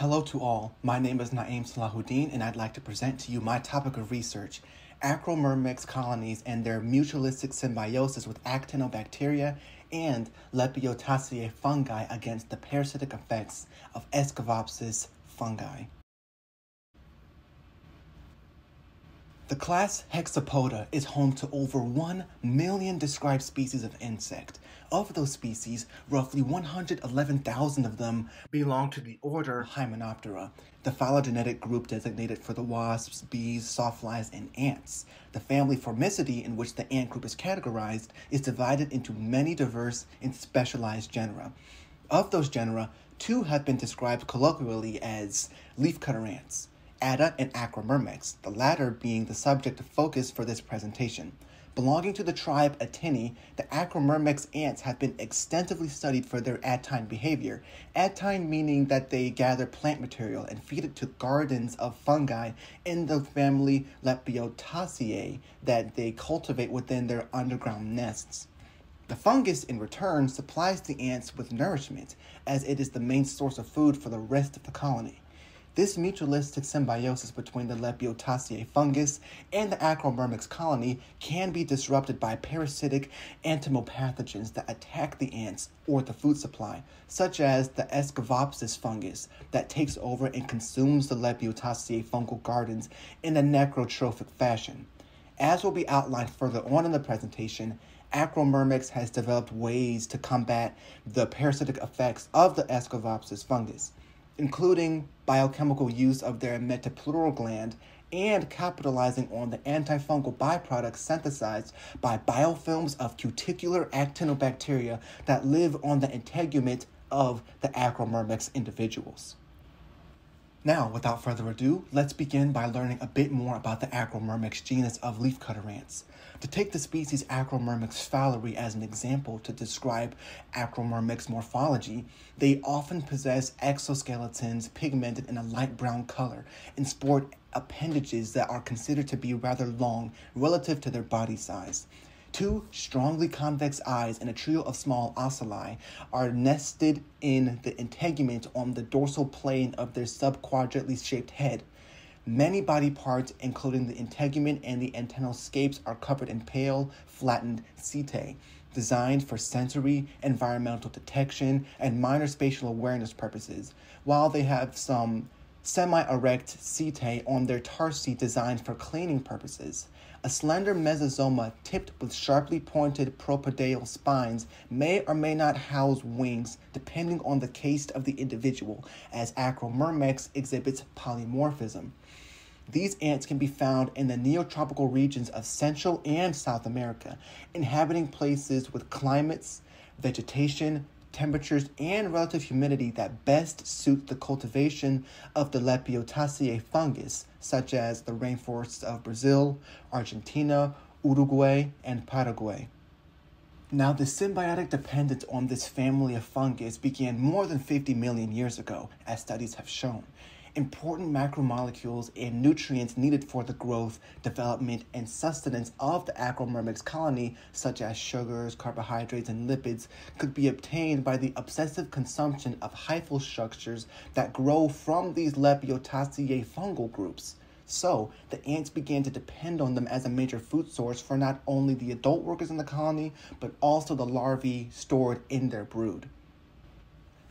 Hello to all. My name is Naim Salahuddin, and I'd like to present to you my topic of research Acromyrmex colonies and their mutualistic symbiosis with actinobacteria and Lepiotaceae fungi against the parasitic effects of Escovopsis fungi. The class Hexapoda is home to over 1 million described species of insect. Of those species, roughly 111,000 of them belong to the order Hymenoptera, the phylogenetic group designated for the wasps, bees, sawflies, and ants. The family Formicidae, in which the ant group is categorized, is divided into many diverse and specialized genera. Of those genera, two have been described colloquially as leafcutter ants. Atta and Acromyrmex, the latter being the subject of focus for this presentation. Belonging to the tribe Attini, the Acromyrmex ants have been extensively studied for their attine behavior. Attine meaning that they gather plant material and feed it to gardens of fungi in the family Lepiotaceae that they cultivate within their underground nests. The fungus, in return, supplies the ants with nourishment, as it is the main source of food for the rest of the colony. This mutualistic symbiosis between the Lepiotaceae fungus and the Acromyrmex colony can be disrupted by parasitic entomopathogens that attack the ants or the food supply, such as the Escovopsis fungus that takes over and consumes the Lepiotaceae fungal gardens in a necrotrophic fashion. As will be outlined further on in the presentation, Acromyrmex has developed ways to combat the parasitic effects of the Escovopsis fungus including biochemical use of their metapleural gland and capitalizing on the antifungal byproducts synthesized by biofilms of cuticular actinobacteria that live on the integument of the Acromyrmex individuals. Now, without further ado, let's begin by learning a bit more about the Acromyrmex genus of leafcutter ants. To take the species Acromyrmex fowleri as an example to describe Acromyrmex morphology, they often possess exoskeletons pigmented in a light brown color and sport appendages that are considered to be rather long relative to their body size. Two strongly convex eyes and a trio of small ocelli are nested in the integument on the dorsal plane of their subquadrately shaped head. Many body parts, including the integument and the antennal scapes, are covered in pale, flattened setae, designed for sensory, environmental detection, and minor spatial awareness purposes, while they have some semi-erect setae on their tarsi designed for cleaning purposes. A slender mesosoma tipped with sharply pointed propodeal spines may or may not house wings depending on the caste of the individual, as Acromyrmex exhibits polymorphism. These ants can be found in the neotropical regions of Central and South America, inhabiting places with climates, vegetation, temperatures, and relative humidity that best suit the cultivation of the Lepiotaceae fungus, such as the rainforests of Brazil, Argentina, Uruguay, and Paraguay. Now, the symbiotic dependence on this family of fungus began more than 50 million years ago, as studies have shown important macromolecules and nutrients needed for the growth, development, and sustenance of the Acromyrmex colony, such as sugars, carbohydrates, and lipids, could be obtained by the obsessive consumption of hyphal structures that grow from these Lepiotaceae fungal groups. So, the ants began to depend on them as a major food source for not only the adult workers in the colony, but also the larvae stored in their brood.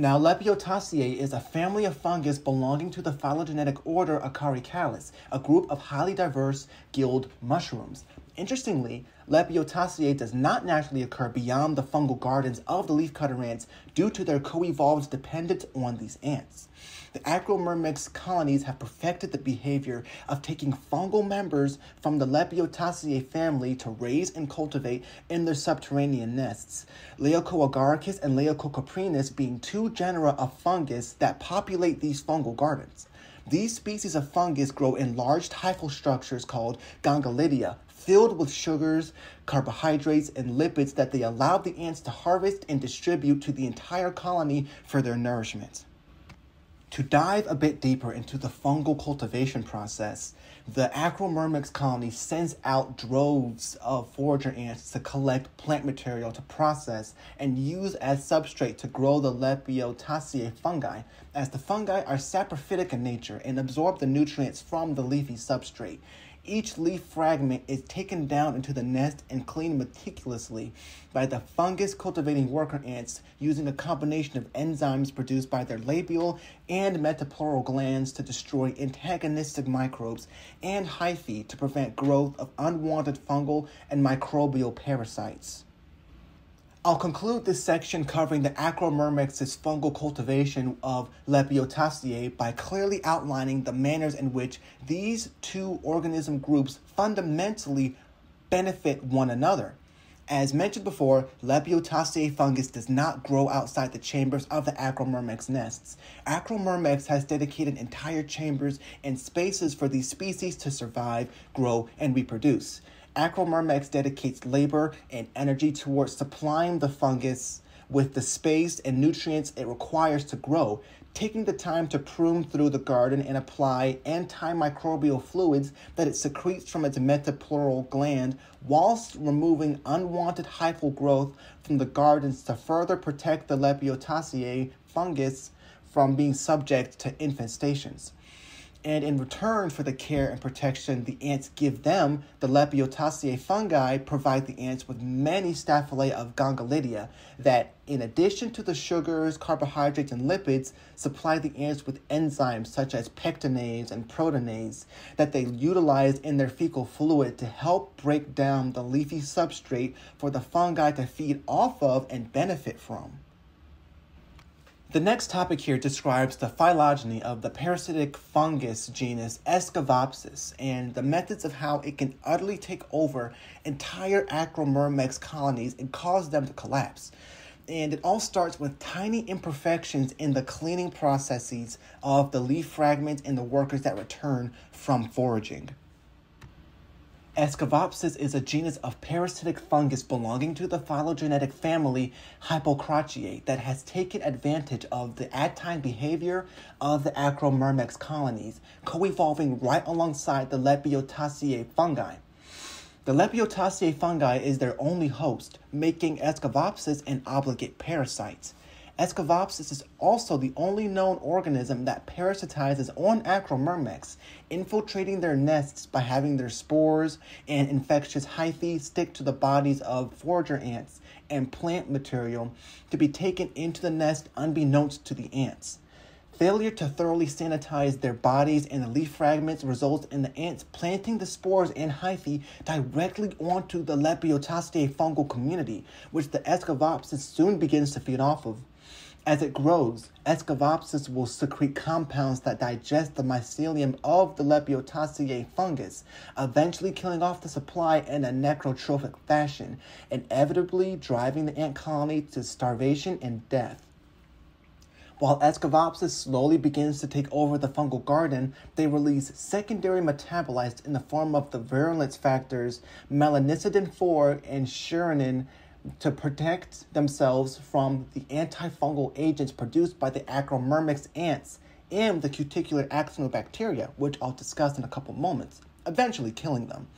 Now, Lepiotaceae is a family of fungus belonging to the phylogenetic order Agaricales, a group of highly diverse gilled mushrooms. Interestingly, Lepiotaceae does not naturally occur beyond the fungal gardens of the leafcutter ants due to their co-evolved dependence on these ants. The Acromyrmex colonies have perfected the behavior of taking fungal members from the Lepiotaceae family to raise and cultivate in their subterranean nests. Leucoagaricus and Leucocoprinus being two genera of fungus that populate these fungal gardens. These species of fungus grow in large hyphal structures called gongylidia, filled with sugars, carbohydrates, and lipids that they allow the ants to harvest and distribute to the entire colony for their nourishment. To dive a bit deeper into the fungal cultivation process, the Acromyrmex colony sends out droves of forager ants to collect plant material to process and use as substrate to grow the Lepiotaceae fungi, as the fungi are saprophytic in nature and absorb the nutrients from the leafy substrate. Each leaf fragment is taken down into the nest and cleaned meticulously by the fungus cultivating worker ants using a combination of enzymes produced by their labial and metapleural glands to destroy antagonistic microbes and hyphae to prevent growth of unwanted fungal and microbial parasites. I'll conclude this section covering the Acromyrmex's fungal cultivation of Lepiotaceae by clearly outlining the manners in which these two organism groups fundamentally benefit one another. As mentioned before, Lepiotaceae fungus does not grow outside the chambers of the Acromyrmex nests. Acromyrmex has dedicated entire chambers and spaces for these species to survive, grow, and reproduce. Acromyrmex dedicates labor and energy towards supplying the fungus with the space and nutrients it requires to grow, taking the time to prune through the garden and apply antimicrobial fluids that it secretes from its metapleural gland, whilst removing unwanted hyphal growth from the gardens to further protect the Lepiotaceae fungus from being subject to infestations. And in return for the care and protection the ants give them, the Lepiotaceae fungi provide the ants with many staphylae of gongylidia that, in addition to the sugars, carbohydrates, and lipids, supply the ants with enzymes such as pectinase and proteinase that they utilize in their fecal fluid to help break down the leafy substrate for the fungi to feed off of and benefit from. The next topic here describes the phylogeny of the parasitic fungus genus Escovopsis and the methods of how it can utterly take over entire Acromyrmex colonies and cause them to collapse. And it all starts with tiny imperfections in the cleaning processes of the leaf fragments and the workers that return from foraging. Escovopsis is a genus of parasitic fungus belonging to the phylogenetic family Hypocreaceae that has taken advantage of the attine behavior of the Acromyrmex colonies, co-evolving right alongside the Lepiotaceae fungi. The Lepiotaceae fungi is their only host, making Escovopsis an obligate parasite. Escovopsis is also the only known organism that parasitizes on Acromyrmex, infiltrating their nests by having their spores and infectious hyphae stick to the bodies of forager ants and plant material to be taken into the nest unbeknownst to the ants. Failure to thoroughly sanitize their bodies and the leaf fragments results in the ants planting the spores and hyphae directly onto the Lepiotaceae fungal community, which the Escovopsis soon begins to feed off of. As it grows, Escovopsis will secrete compounds that digest the mycelium of the Lepiotaceae fungus, eventually killing off the supply in a necrotrophic fashion, inevitably driving the ant colony to starvation and death. While Escovopsis slowly begins to take over the fungal garden, they release secondary metabolites in the form of the virulence factors melinacidin 4 and chironin to protect themselves from the antifungal agents produced by the Acromyrmex ants and the cuticular actinobacteria, which I'll discuss in a couple moments, eventually killing them.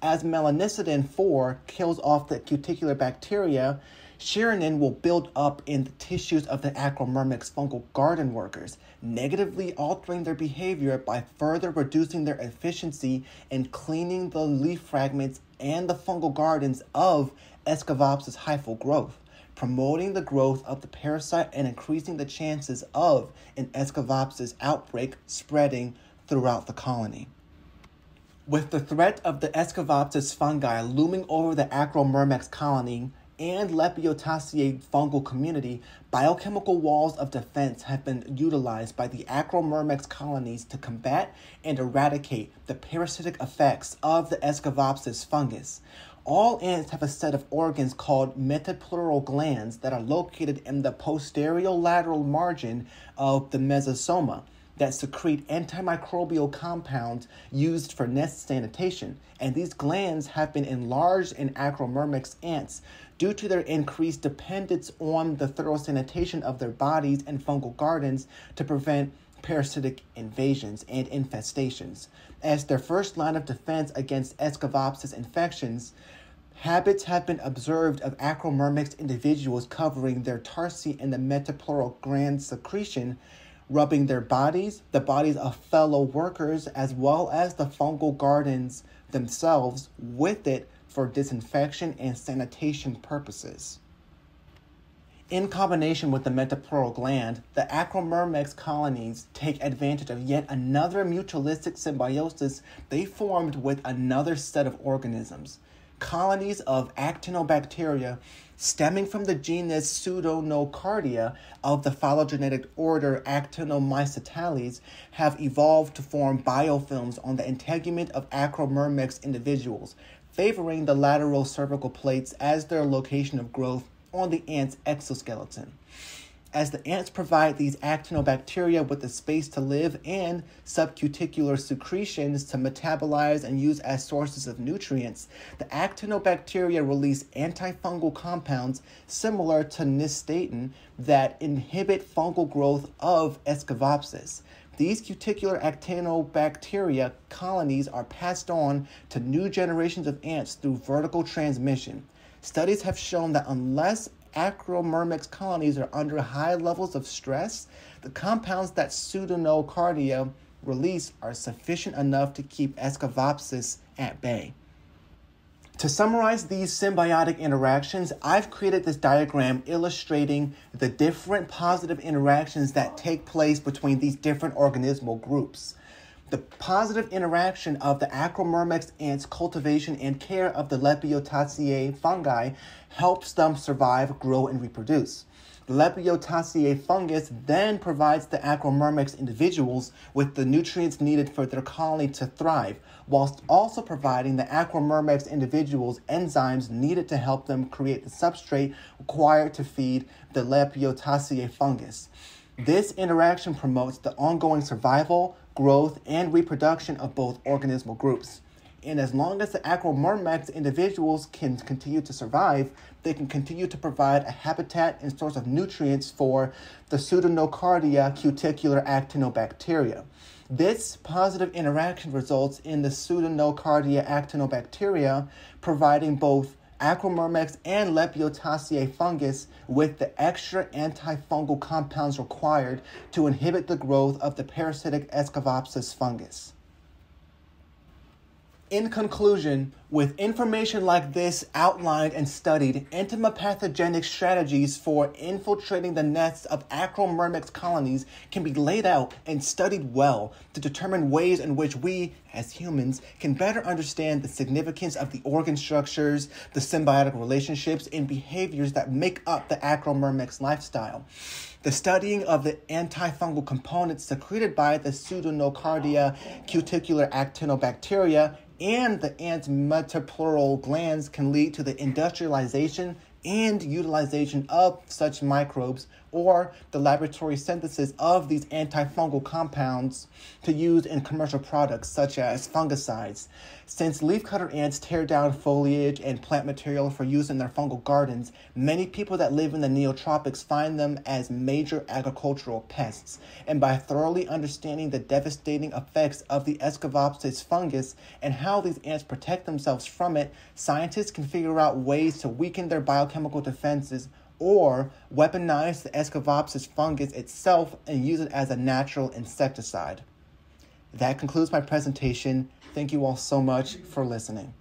As melinacidin 4 kills off the cuticular bacteria, chironin will build up in the tissues of the Acromyrmex fungal garden workers, negatively altering their behavior by further reducing their efficiency in cleaning the leaf fragments and the fungal gardens of Escovopsis hyphal growth, promoting the growth of the parasite and increasing the chances of an Escovopsis outbreak spreading throughout the colony. With the threat of the Escovopsis fungi looming over the Acromyrmex colony and Lepiotaceae fungal community, biochemical walls of defense have been utilized by the Acromyrmex colonies to combat and eradicate the parasitic effects of the Escovopsis fungus. All ants have a set of organs called metapleural glands that are located in the posterior lateral margin of the mesosoma that secrete antimicrobial compounds used for nest sanitation. And these glands have been enlarged in Acromyrmex ants due to their increased dependence on the thorough sanitation of their bodies and fungal gardens to prevent parasitic invasions and infestations. As their first line of defense against Escovopsis infections, habits have been observed of acromyrmex individuals covering their tarsi in the metapleural gland secretion, rubbing their bodies, the bodies of fellow workers, as well as the fungal gardens themselves with it for disinfection and sanitation purposes. In combination with the metapleural gland, the acromyrmex colonies take advantage of yet another mutualistic symbiosis they formed with another set of organisms. Colonies of actinobacteria stemming from the genus Pseudonocardia of the phylogenetic order Actinomycetales have evolved to form biofilms on the integument of acromyrmex individuals, favoring the lateral cervical plates as their location of growth on the ant's exoskeleton. As the ants provide these actinobacteria with the space to live and subcuticular secretions to metabolize and use as sources of nutrients, the actinobacteria release antifungal compounds similar to nystatin that inhibit fungal growth of Escovopsis. These cuticular actinobacteria colonies are passed on to new generations of ants through vertical transmission. Studies have shown that unless acromyrmex colonies are under high levels of stress, the compounds that pseudonocardia release are sufficient enough to keep Escovopsis at bay. To summarize these symbiotic interactions, I've created this diagram illustrating the different positive interactions that take place between these different organismal groups. The positive interaction of the Acromyrmex ants' cultivation and care of the Lepiotacea fungi helps them survive, grow, and reproduce. The Lepiotacea fungus then provides the Acromyrmex individuals with the nutrients needed for their colony to thrive, whilst also providing the Acromyrmex individuals enzymes needed to help them create the substrate required to feed the Lepiotacea fungus. This interaction promotes the ongoing survival, growth, and reproduction of both organismal groups. And as long as the acromyrmex individuals can continue to survive, they can continue to provide a habitat and source of nutrients for the pseudonocardia cuticular actinobacteria. This positive interaction results in the pseudonocardia actinobacteria providing both acromyrmex and Lepiotacea fungus with the extra antifungal compounds required to inhibit the growth of the parasitic Escovopsis fungus. In conclusion, with information like this outlined and studied, entomopathogenic strategies for infiltrating the nests of acromyrmex colonies can be laid out and studied well to determine ways in which we, as humans, can better understand the significance of the organ structures, the symbiotic relationships, and behaviors that make up the acromyrmex lifestyle. The studying of the antifungal components secreted by the Pseudonocardia cuticular actinobacteria and the ant's metapleural glands can lead to the industrialization and utilization of such microbes or the laboratory synthesis of these antifungal compounds to use in commercial products such as fungicides. Since leafcutter ants tear down foliage and plant material for use in their fungal gardens, many people that live in the neotropics find them as major agricultural pests. And by thoroughly understanding the devastating effects of the Escovopsis fungus and how these ants protect themselves from it, scientists can figure out ways to weaken their biochemical defenses or weaponize the Escovopsis fungus itself and use it as a natural insecticide. That concludes my presentation. Thank you all so much for listening.